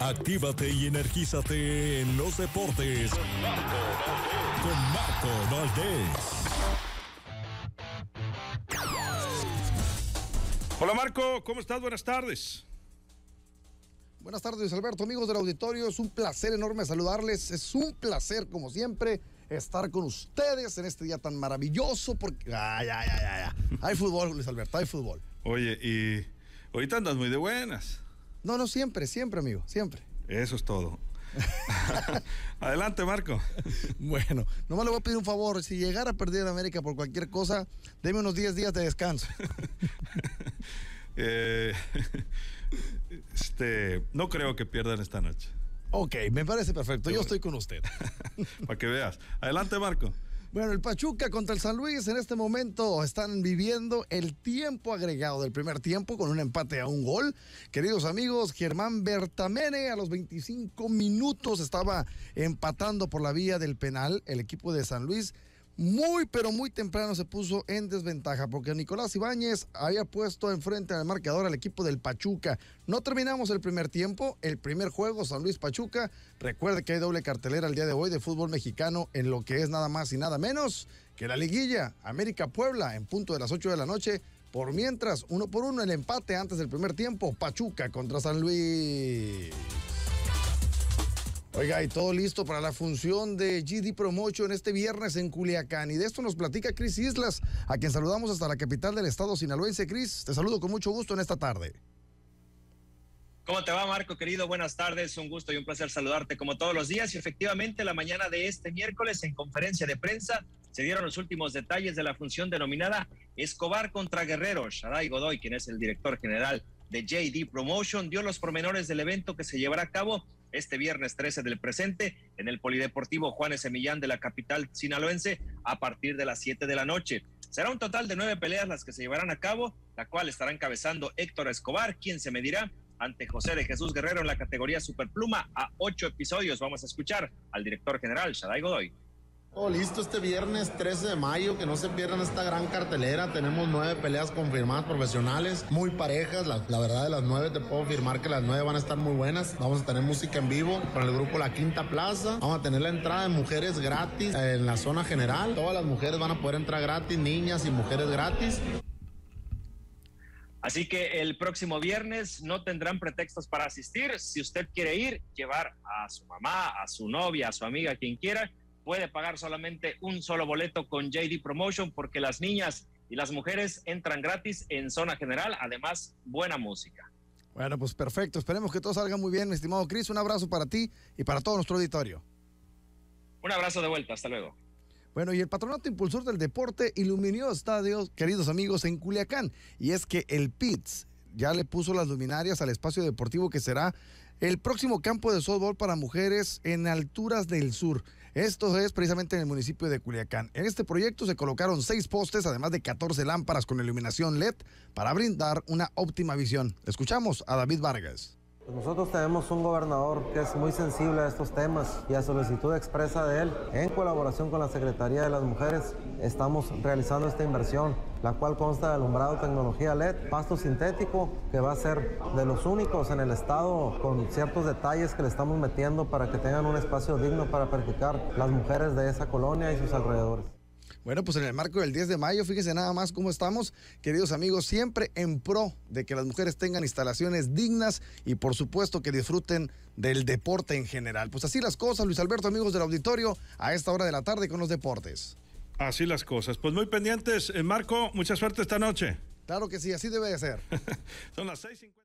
Actívate y energízate en los deportes. Con Marco Valdés. Hola Marco, ¿cómo estás? Buenas tardes. Buenas tardes, Alberto, amigos del auditorio. Es un placer enorme saludarles. Es un placer, como siempre, estar con ustedes en este día tan maravilloso. Porque. Ay, ay, ay, ay. Hay fútbol, Luis Alberto, hay fútbol. Oye, y ahorita andas muy de buenas. No, no, siempre, siempre, amigo, siempre. Eso es todo. Adelante, Marco. Bueno, nomás le voy a pedir un favor. Si llegara a perder en América por cualquier cosa, deme unos 10 días de descanso. Eh, este, no creo que pierdan esta noche. Ok, me parece perfecto. Yo estoy con usted. Para que veas. Adelante, Marco. Bueno, el Pachuca contra el San Luis en este momento están viviendo el tiempo agregado del primer tiempo con un empate a un gol. Queridos amigos, Germán Bertamene a los 25 minutos estaba empatando por la vía del penal el equipo de San Luis muy pero muy temprano se puso en desventaja porque Nicolás Ibáñez había puesto enfrente al marcador al equipo del Pachuca. No terminamos el primer tiempo, el primer juego San Luis Pachuca. Recuerde que hay doble cartelera el día de hoy de fútbol mexicano en lo que es nada más y nada menos que la liguilla América Puebla en punto de las 8 de la noche. Por mientras, uno por uno el empate antes del primer tiempo, Pachuca contra San Luis. Oiga, y todo listo para la función de GD Promotion este viernes en Culiacán. Y de esto nos platica Cris Islas, a quien saludamos hasta la capital del estado sinaloense. Cris, te saludo con mucho gusto en esta tarde. ¿Cómo te va, Marco, querido? Buenas tardes, un gusto y un placer saludarte como todos los días. Y efectivamente, la mañana de este miércoles, en conferencia de prensa, se dieron los últimos detalles de la función denominada Escobar contra Guerrero. Shaday Godoy, quien es el director general de JD Promotion, dio los pormenores del evento que se llevará a cabo este viernes 13 del presente en el Polideportivo Juanes Semillán de la capital sinaloense a partir de las 7 de la noche. Será un total de nueve peleas las que se llevarán a cabo, la cual estará encabezando Héctor Escobar, quien se medirá ante José de Jesús Guerrero en la categoría Superpluma a ocho episodios. Vamos a escuchar al director general, Shaday Godoy. Oh, listo este viernes 13 de mayo, que no se pierdan esta gran cartelera. Tenemos nueve peleas confirmadas profesionales, muy parejas. La, verdad, de las nueve te puedo afirmar que las nueve van a estar muy buenas. Vamos a tener música en vivo con el grupo La Quinta Plaza. Vamos a tener la entrada de mujeres gratis en la zona general. Todas las mujeres van a poder entrar gratis, niñas y mujeres gratis. Así que el próximo viernes no tendrán pretextos para asistir. Si usted quiere ir, llevar a su mamá, a su novia, a su amiga, quien quiera puede pagar solamente un solo boleto con JD Promotion porque las niñas y las mujeres entran gratis en zona general, además buena música. Bueno, pues perfecto, esperemos que todo salga muy bien, mi estimado Cris, un abrazo para ti y para todo nuestro auditorio. Un abrazo de vuelta, hasta luego. Bueno, y el Patronato Impulsor del Deporte iluminó estadios, queridos amigos, en Culiacán. Y es que el PITS ya le puso las luminarias al espacio deportivo que será el próximo campo de softball para mujeres en alturas del sur. Esto es precisamente en el municipio de Culiacán. En este proyecto se colocaron seis postes, además de 14 lámparas con iluminación LED para brindar una óptima visión. Escuchamos a David Vargas. Pues nosotros tenemos un gobernador que es muy sensible a estos temas y a solicitud expresa de él, en colaboración con la Secretaría de las Mujeres, estamos realizando esta inversión, la cual consta de alumbrado tecnología LED, pasto sintético, que va a ser de los únicos en el estado con ciertos detalles que le estamos metiendo para que tengan un espacio digno para practicar las mujeres de esa colonia y sus alrededores. Bueno, pues en el marco del 10 de mayo, fíjense nada más cómo estamos, queridos amigos, siempre en pro de que las mujeres tengan instalaciones dignas y por supuesto que disfruten del deporte en general. Pues así las cosas, Luis Alberto, amigos del auditorio, a esta hora de la tarde con los deportes. Así las cosas. Pues muy pendientes, eh, Marco, mucha suerte esta noche. Claro que sí, así debe de ser. Son las 6.50.